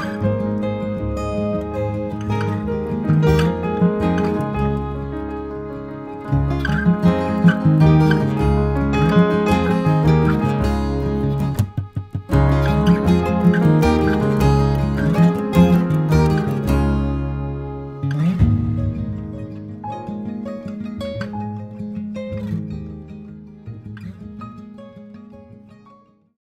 Bye.